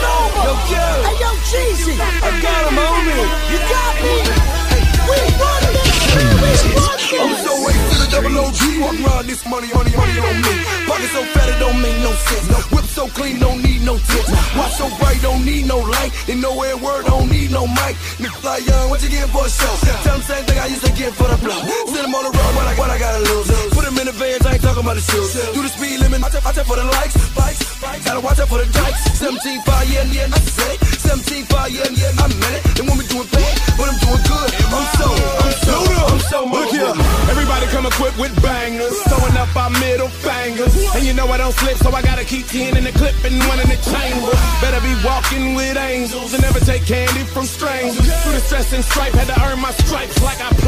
Yo, Q. Hey, yo, Jeezy. I got him on me. You got me. We run this. We run this. I'm so way to the double OG. Walk around this money, money, money on me. Pocket so fat it don't make no sense. No Whip so clean, don't need no tips. Watch so bright, don't need no light. And nowhere word, don't need no mic. Nigga fly young, what you getting for a show? Tell them same thing I used to get for the blow. Send them on the road, what I, what I gotta lose. Put them in the vans, I ain't talking about the shoes. Do the speed limit, watch out, watch out for the likes. Bikes, bikes. Gotta watch out for the dikes. 17 5, yeah, yeah, I said it. 17 5, yeah, yeah, I meant it. And when we doing bad, but I'm doing good. I'm so, I'm so, I'm so Look here, everybody come equipped with bangers, throwing up our middle fingers. And you know I don't slip, so I gotta keep 10 in the clip and one in the chamber. Better be walking with angels and never take candy from strangers. Through the stress and stripe, had to earn my stripes like I play.